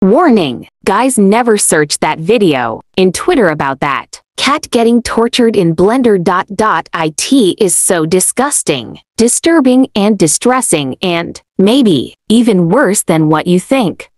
Warning, guys never search that video in Twitter about that. Cat getting tortured in blender dot dot it is so disgusting, disturbing and distressing and, maybe, even worse than what you think.